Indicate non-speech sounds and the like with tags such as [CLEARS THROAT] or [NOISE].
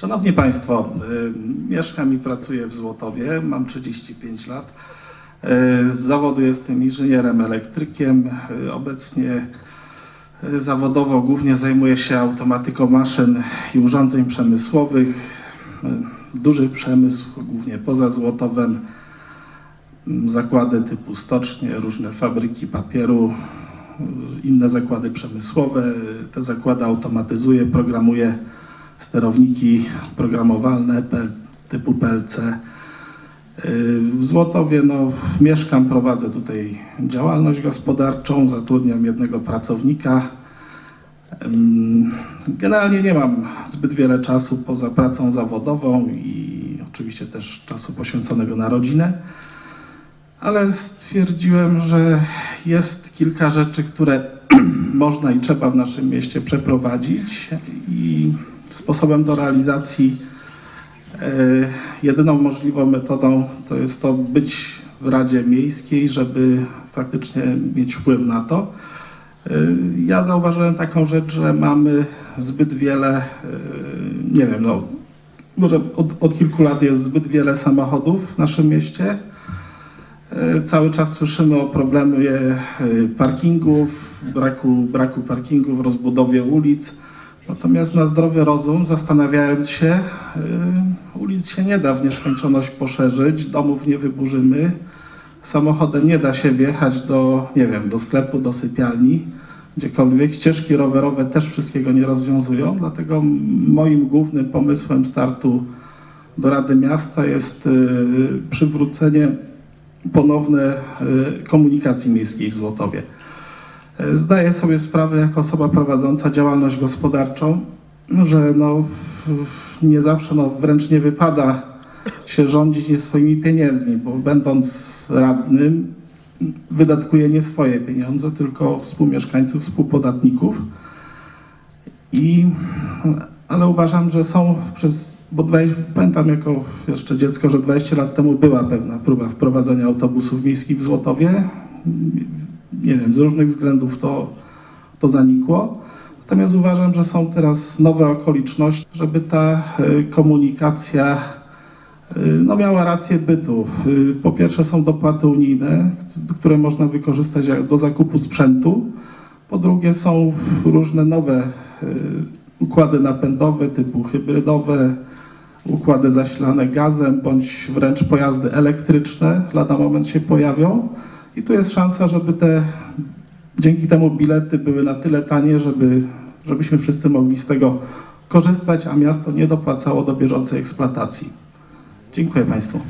Szanowni Państwo, y, mieszkam i pracuję w Złotowie, mam 35 lat. Y, Z zawodu jestem inżynierem elektrykiem. Y, Obecnie zawodowo głównie zajmuję się automatyką maszyn i urządzeń przemysłowych. Duży przemysł, głównie poza Złotowem. Zakłady typu stocznie, różne fabryki papieru, inne zakłady przemysłowe. Te zakłady automatyzuję, programuję sterowniki programowalne typu PLC. W Złotowie no, mieszkam, prowadzę tutaj działalność gospodarczą, zatrudniam jednego pracownika. Generalnie nie mam zbyt wiele czasu poza pracą zawodową i oczywiście też czasu poświęconego na rodzinę, ale stwierdziłem, że jest kilka rzeczy, które [CLEARS THROAT] można i trzeba w naszym mieście przeprowadzić i sposobem do realizacji e, jedyną możliwą metodą to jest to być w Radzie Miejskiej, żeby faktycznie mieć wpływ na to. E, Ja zauważyłem taką rzecz, że mamy zbyt wiele, e, nie wiem, no, może od, od kilku lat jest zbyt wiele samochodów w naszym mieście. Cały czas słyszymy o problemie parkingów, braku, braku parkingów, rozbudowie ulic. Natomiast na zdrowy rozum, zastanawiając się, y, ulic się nie da w nieskończoność poszerzyć, domów nie wyburzymy, samochodem nie da się wjechać do, nie wiem, do sklepu, do sypialni, gdziekolwiek. Ścieżki rowerowe też wszystkiego nie rozwiązują, dlatego moim głównym pomysłem startu do Rady Miasta jest y, przywrócenie ponowne y, komunikacji miejskiej w Złotowie. Zdaję sobie sprawę jako osoba prowadząca działalność gospodarczą, że no, nie zawsze, no, wręcz nie wypada się rządzić nie swoimi pieniędzmi, bo będąc radnym wydatkuje nie swoje pieniądze, tylko współmieszkańców, współpodatników. I, ale uważam, że są przez, bo 20, pamiętam jako jeszcze dziecko, że 20 lat temu była pewna próba wprowadzenia autobusów miejskich w Złotowie nie wiem, z różnych względów to, to zanikło. Natomiast uważam, że są teraz nowe okoliczności, żeby ta y, komunikacja y, no, miała rację bytu. Y, Po pierwsze są dopłaty unijne, które można wykorzystać do zakupu sprzętu. Po drugie są różne nowe układy napędowe typu hybrydowe, układy zasilane gazem bądź wręcz pojazdy elektryczne lada moment się pojawią. I tu jest szansa, żeby te dzięki temu bilety były na tyle tanie, żeby, żebyśmy wszyscy mogli z tego korzystać, a miasto nie dopłacało do bieżącej eksploatacji. Dziękuję Państwu.